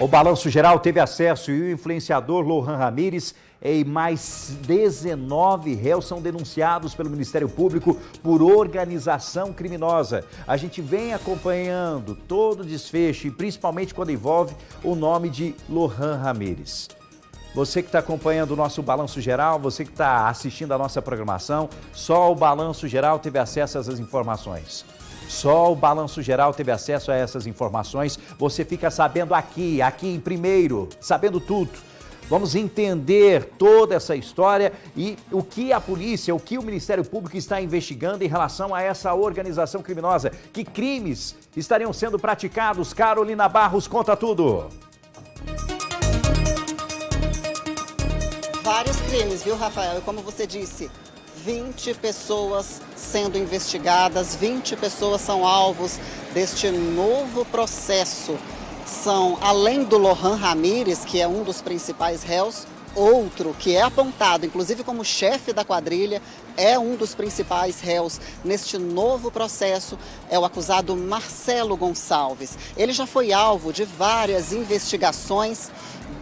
O Balanço Geral teve acesso e o influenciador Lohan Ramires e mais 19 réus são denunciados pelo Ministério Público por organização criminosa. A gente vem acompanhando todo o desfecho e principalmente quando envolve o nome de Lohan Ramires. Você que está acompanhando o nosso Balanço Geral, você que está assistindo a nossa programação, só o Balanço Geral teve acesso a essas informações. Só o Balanço Geral teve acesso a essas informações. Você fica sabendo aqui, aqui em primeiro, sabendo tudo. Vamos entender toda essa história e o que a polícia, o que o Ministério Público está investigando em relação a essa organização criminosa. Que crimes estariam sendo praticados? Carolina Barros conta tudo. Vários crimes, viu, Rafael? E como você disse, 20 pessoas sendo investigadas, 20 pessoas são alvos deste novo processo. São, além do Lohan Ramírez, que é um dos principais réus, outro que é apontado, inclusive como chefe da quadrilha, é um dos principais réus neste novo processo, é o acusado Marcelo Gonçalves. Ele já foi alvo de várias investigações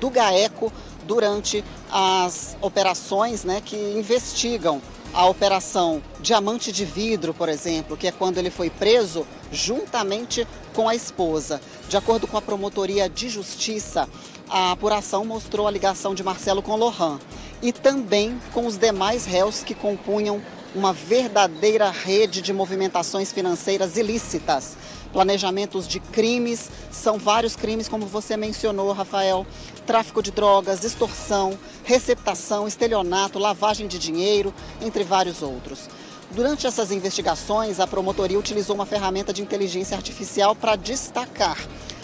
do GAECO durante as operações né, que investigam a operação Diamante de Vidro, por exemplo, que é quando ele foi preso juntamente com a esposa. De acordo com a Promotoria de Justiça, a apuração mostrou a ligação de Marcelo com Lohan e também com os demais réus que compunham uma verdadeira rede de movimentações financeiras ilícitas planejamentos de crimes, são vários crimes, como você mencionou, Rafael: tráfico de drogas, extorsão, receptação, estelionato, lavagem de dinheiro, entre vários outros. Durante essas investigações, a promotoria utilizou uma ferramenta de inteligência artificial para destacar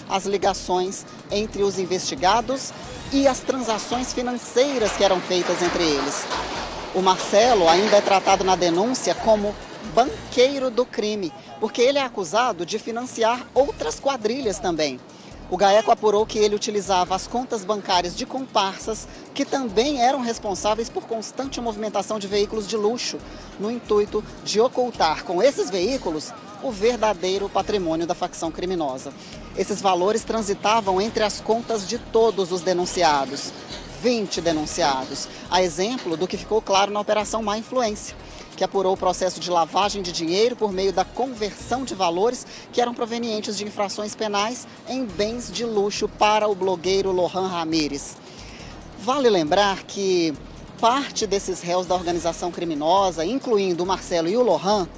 as ligações entre os investigados e as transações financeiras que eram feitas entre eles. O Marcelo ainda é tratado na denúncia como banqueiro do crime, porque ele é acusado de financiar outras quadrilhas também. O GAECO apurou que ele utilizava as contas bancárias de comparsas, que também eram responsáveis por constante movimentação de veículos de luxo, no intuito de ocultar com esses veículos o verdadeiro patrimônio da facção criminosa. Esses valores transitavam entre as contas de todos os denunciados. 20 denunciados, a exemplo do que ficou claro na Operação Má Influência que apurou o processo de lavagem de dinheiro por meio da conversão de valores que eram provenientes de infrações penais em bens de luxo para o blogueiro Lohan Ramírez. Vale lembrar que parte desses réus da organização criminosa, incluindo o Marcelo e o Lohan,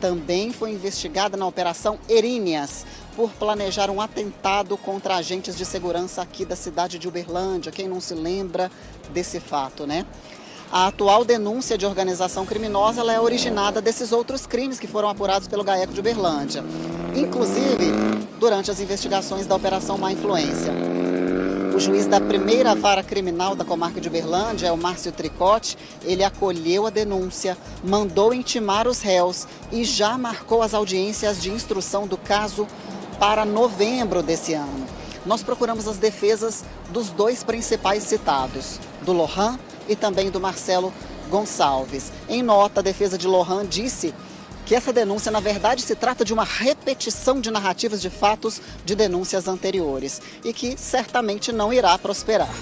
também foi investigada na Operação Eríneas por planejar um atentado contra agentes de segurança aqui da cidade de Uberlândia. Quem não se lembra desse fato, né? A atual denúncia de organização criminosa é originada desses outros crimes que foram apurados pelo GAECO de Uberlândia, inclusive durante as investigações da Operação Má Influência. O juiz da primeira vara criminal da comarca de Uberlândia, é o Márcio Tricote, ele acolheu a denúncia, mandou intimar os réus e já marcou as audiências de instrução do caso para novembro desse ano. Nós procuramos as defesas dos dois principais citados, do Lohan e também do Marcelo Gonçalves. Em nota, a defesa de Lohan disse que essa denúncia, na verdade, se trata de uma repetição de narrativas de fatos de denúncias anteriores e que certamente não irá prosperar.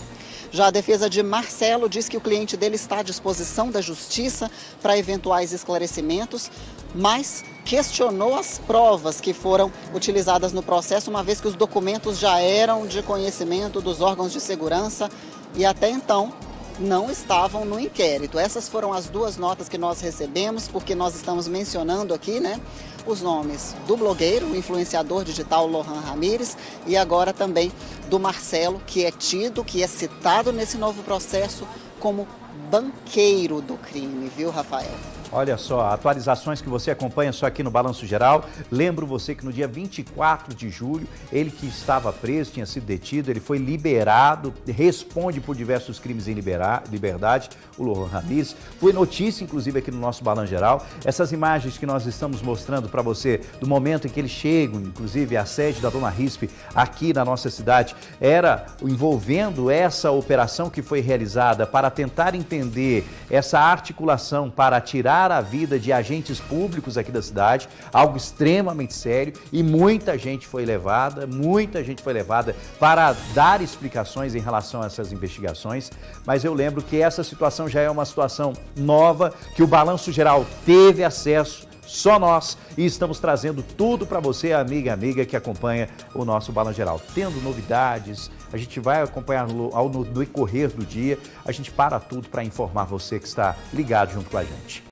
Já a defesa de Marcelo diz que o cliente dele está à disposição da justiça para eventuais esclarecimentos, mas questionou as provas que foram utilizadas no processo, uma vez que os documentos já eram de conhecimento dos órgãos de segurança. E até então não estavam no inquérito. Essas foram as duas notas que nós recebemos, porque nós estamos mencionando aqui, né, os nomes do blogueiro, o influenciador digital Lohan Ramires, e agora também do Marcelo, que é tido, que é citado nesse novo processo como banqueiro do crime, viu, Rafael? Olha só, atualizações que você acompanha só aqui no Balanço Geral. Lembro você que no dia 24 de julho, ele que estava preso, tinha sido detido, ele foi liberado, responde por diversos crimes em liberdade, o Lohan Ramires. Foi notícia, inclusive, aqui no nosso Balanço Geral. Essas imagens que nós estamos mostrando para você do momento em que eles chegam, inclusive a sede da Dona Rispe aqui na nossa cidade, era envolvendo essa operação que foi realizada para tentar entender essa articulação para tirar a vida de agentes públicos aqui da cidade, algo extremamente sério e muita gente foi levada, muita gente foi levada para dar explicações em relação a essas investigações, mas eu lembro que essa situação já é uma situação nova, que o Balanço Geral teve acesso só nós e estamos trazendo tudo para você, amiga amiga que acompanha o nosso Balanço Geral. Tendo novidades, a gente vai acompanhar no, ao, no decorrer do dia, a gente para tudo para informar você que está ligado junto com a gente.